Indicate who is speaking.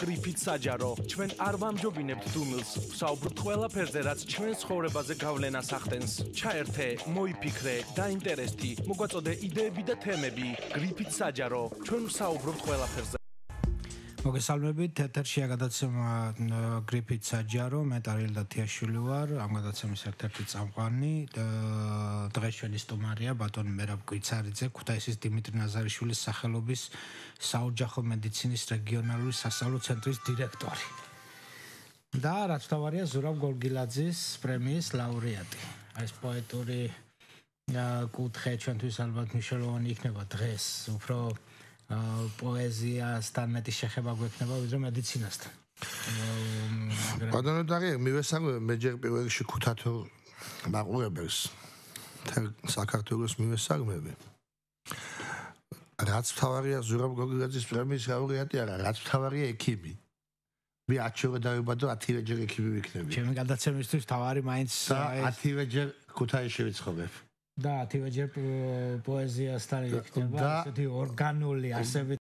Speaker 1: გრიფით საჯარო. ჩვენ არ ვამჯობინებთ დუმილს. ვსაუბრობთ ყველაფერზე, რაც ჩვენ ცხოვრებაზე გავლენას ახდენს. ჩაერთე, მოიფიქრე, დაინტერესდი, მოგვაწოდე იდეები და თემები. გრიფით საჯარო. ჩვენ ვსაუბრობთ ყველაფერზე.
Speaker 2: მოგესალმებით, თეთრშია გადაცემა გრიფით საჯარო, მე ტარიელ და თიაშვილი ვარ, ამ გადაცემის ერთ-ერთი წამყვანი. დღეს ჩვენი სტუმარია ბატონი მერაბ კვიცარიძე, ქუთაისის დიმიტრი ნაზარიშვილის სახელობის საოჯახო მედიცინის რეგიონალური სასწავლო ცენტრის დირექტორი. და რაც თავარია ზურაბ გორგილაძის პრემიის ლაურეატი. ეს პოეტური კუთხე ჩვენთვის ალბათ მნიშვნელოვანი იქნება დღეს, უფრო პოეზიასთან მეტი შეხება გვექნება ვიდრე მედიცინასთან.
Speaker 3: ბატონო დაღი მივესალმებ მე ჯერ პირველ რიგში ქუთათო მაყურებელს საქართველოს მივესალმები. რაც თავარია ზურაბ გოგილაძის პრემიის ლაურეატი არა, რაც თავარია ექიმი. მე აჩვენა დაიბადო 10 ჯერ ექიმი ვიქნები.
Speaker 2: ჩემი გადაცემისთვის თავარი მაინც
Speaker 3: 10 ჯერ ქუთაისში ვიცხოვრებ.
Speaker 2: და 10 ჯერ პოეზიასთან იქნება ესეთი ორგანული ასევე